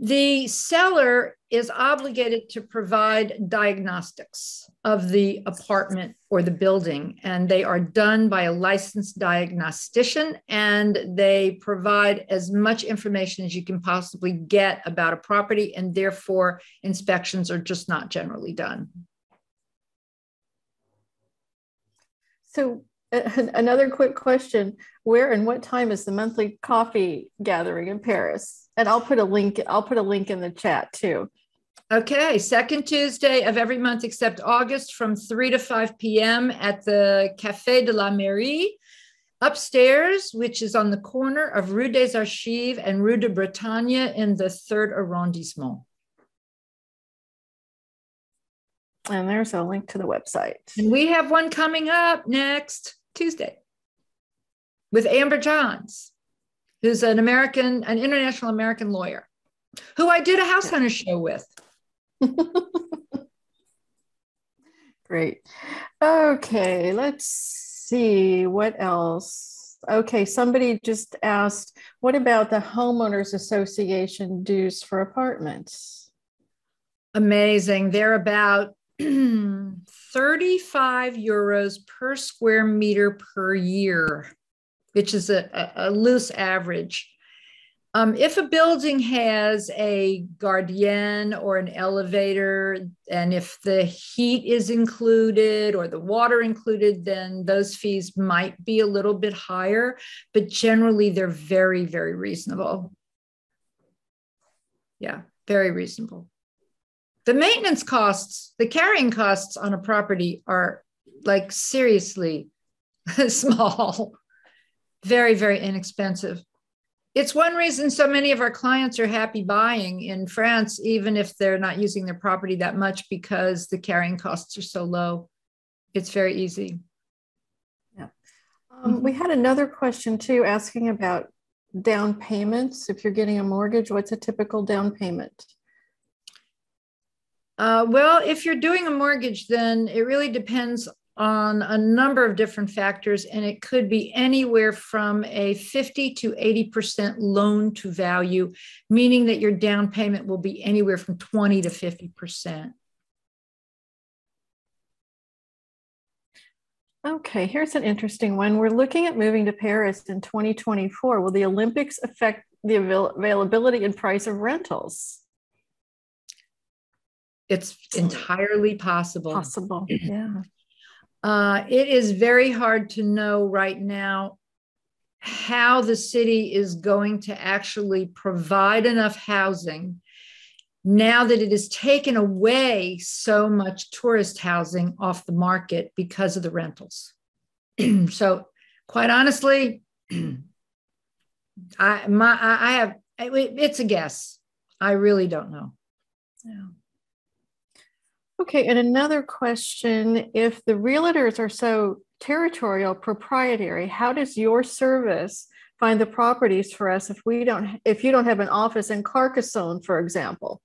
The seller is obligated to provide diagnostics of the apartment or the building, and they are done by a licensed diagnostician, and they provide as much information as you can possibly get about a property, and therefore inspections are just not generally done. So, uh, another quick question where and what time is the monthly coffee gathering in paris and i'll put a link i'll put a link in the chat too. Okay second tuesday of every month except august from 3 to 5 p.m at the café de la mairie upstairs which is on the corner of rue des archives and rue de bretagne in the third arrondissement. And there's a link to the website. And we have one coming up next Tuesday with Amber Johns, who's an American, an international American lawyer, who I did a House Hunter show with. Great. Okay, let's see what else. Okay, somebody just asked, what about the homeowners association dues for apartments? Amazing. They're about 35 euros per square meter per year, which is a, a, loose average. Um, if a building has a gardien or an elevator, and if the heat is included or the water included, then those fees might be a little bit higher, but generally they're very, very reasonable. Yeah, very reasonable. The maintenance costs, the carrying costs on a property are like seriously small, very, very inexpensive it's one reason so many of our clients are happy buying in France, even if they're not using their property that much because the carrying costs are so low. It's very easy. Yeah. Um, we had another question too asking about down payments. If you're getting a mortgage, what's a typical down payment? Uh, well, if you're doing a mortgage, then it really depends on a number of different factors, and it could be anywhere from a 50 to 80% loan to value, meaning that your down payment will be anywhere from 20 to 50%. Okay, here's an interesting one. We're looking at moving to Paris in 2024. Will the Olympics affect the avail- availability and price of rentals? It's entirely possible. Possible, yeah. Uh, it is very hard to know right now how the city is going to actually provide enough housing now that it has taken away so much tourist housing off the market because of the rentals. so, quite honestly, I my I have it's a guess. I really don't know. Yeah. Okay, and another question if the realtors are so territorial, proprietary, how does your service find the properties for us if we don't if you don't have an office in Carcassonne, for example?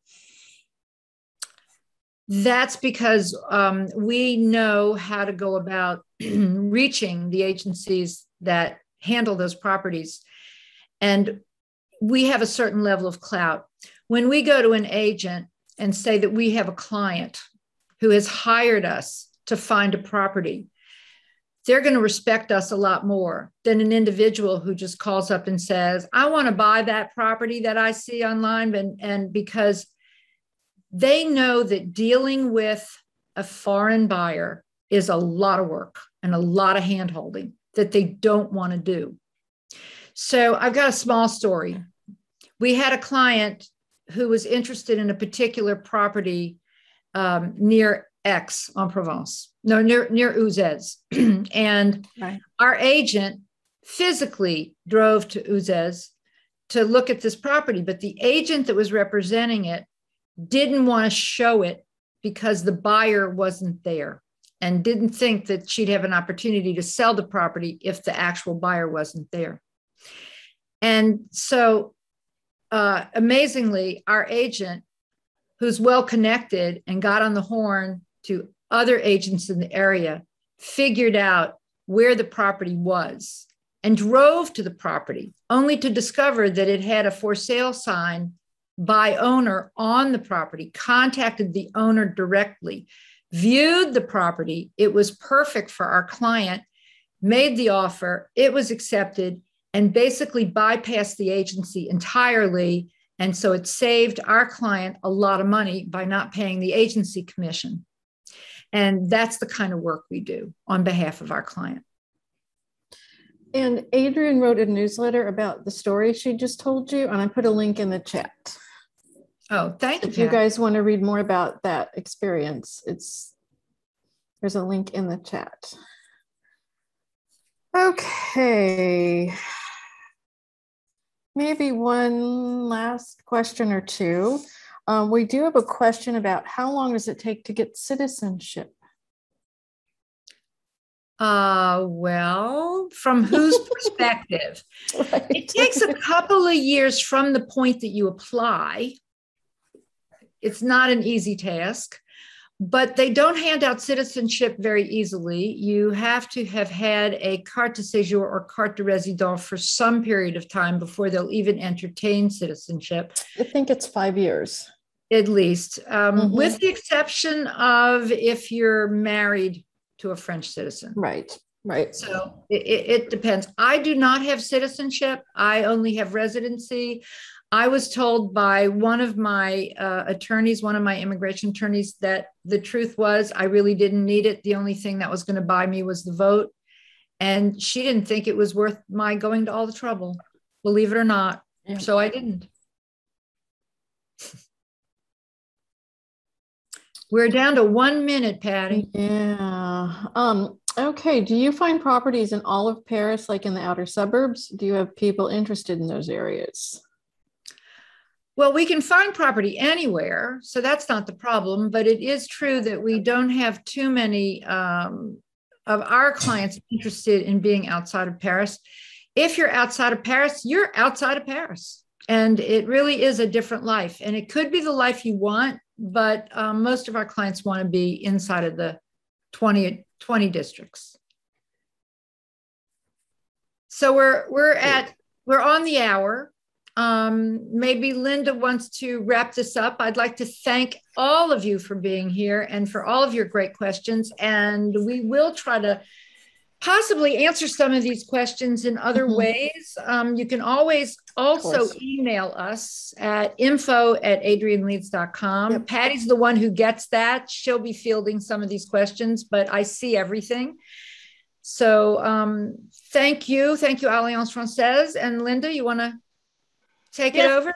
That's because um, we know how to go about reaching the agencies that handle those properties. And we have a certain level of clout. When we go to an agent and say that we have a client who has hired us to find a property, they're going to respect us a lot more than an individual who just calls up and says, I want to buy that property that I see online. And, and because they know that dealing with a foreign buyer is a lot of work and a lot of handholding that they don't want to do. So I've got a small story. We had a client who was interested in a particular property um, near Aix en Provence, no, near near Uzès, and right. our agent physically drove to Uzès to look at this property, but the agent that was representing it didn't want to show it because the buyer wasn't there and didn't think that she'd have an opportunity to sell the property if the actual buyer wasn't there. And so, uh, amazingly, our agent who's well connected and got on the horn to other agents in the area, figured out where the property was and drove to the property only to discover that it had a for sale sign by owner on the property, contacted the owner directly, viewed the property. It was perfect for our client, made the offer, it was accepted, and basically bypassed the agency entirely and so it saved our client a lot of money by not paying the agency commission. And that's the kind of work we do on behalf of our client. And Adrian wrote a newsletter about the story she just told you, and I put a link in the chat. Oh, thank you. If you guys want to read more about that experience, it's there's a link in the chat. Okay maybe one last question or two. Um, we do have a question about how long does it take to get citizenship? Uh, well, from whose perspective? right. It takes a couple of years from the point that you apply. It's not an easy task but they don't hand out citizenship very easily. You have to have had a carte de séjour or carte de résident for some period of time before they'll even entertain citizenship. I think it's five years. At least, um, mm-hmm. with the exception of if you're married to a French citizen. Right. Right. So it, it, it depends. I do not have citizenship. I only have residency. I was told by one of my uh, attorneys, one of my immigration attorneys, that the truth was I really didn't need it. The only thing that was going to buy me was the vote. And she didn't think it was worth my going to all the trouble, believe it or not. Yeah. So I didn't. We're down to one minute, Patty. Yeah. Um, okay. Do you find properties in all of Paris, like in the outer suburbs? Do you have people interested in those areas? Well, we can find property anywhere, so that's not the problem. But it is true that we don't have too many um, of our clients interested in being outside of Paris. If you're outside of Paris, you're outside of Paris. And it really is a different life. And it could be the life you want, but um, most of our clients want to be inside of the 20, 20 districts. So we're we're at we're on the hour. Um, maybe Linda wants to wrap this up. I'd like to thank all of you for being here and for all of your great questions. And we will try to possibly answer some of these questions in other Mhm. ways. Um, you can always also email us at info at adrianleeds.com. Yep. Patty's the one who gets that. She'll be fielding some of these questions, but I see everything. So um, thank you. Thank you, Alliance Francaise. And Linda, you want to take Yes. it over?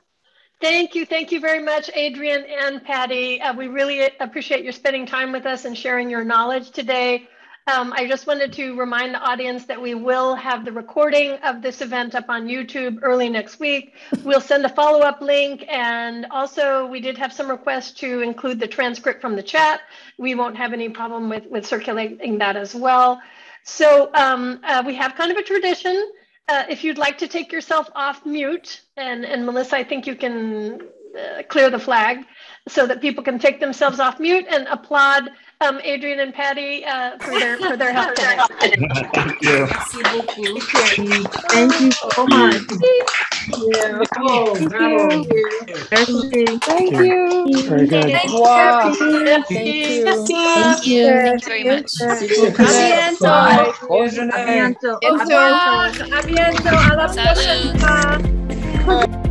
Thank you. Thank you very much, Adrian and Patty. Uh, we really appreciate your spending time with us and sharing your knowledge today. Um, I just wanted to remind the audience that we will have the recording of this event up on YouTube early next week. We'll send a follow-up link and also we did have some requests to include the transcript from the chat. We won't have any problem with, with circulating that as well. So um, uh, we have kind of a tradition. Uh, if you'd like to take yourself off mute, and, and Melissa, I think you can uh, clear the flag so that people can take themselves off mute and applaud um, Adrian and Patty uh, for their for their help today. Thank you. Merci beaucoup. Thank you so much. Bravo, bravo. Thank you. Very good. Wow. Thank Thank you. you. Thank you. Thank you very much. À Bonne journée. Au revoir. À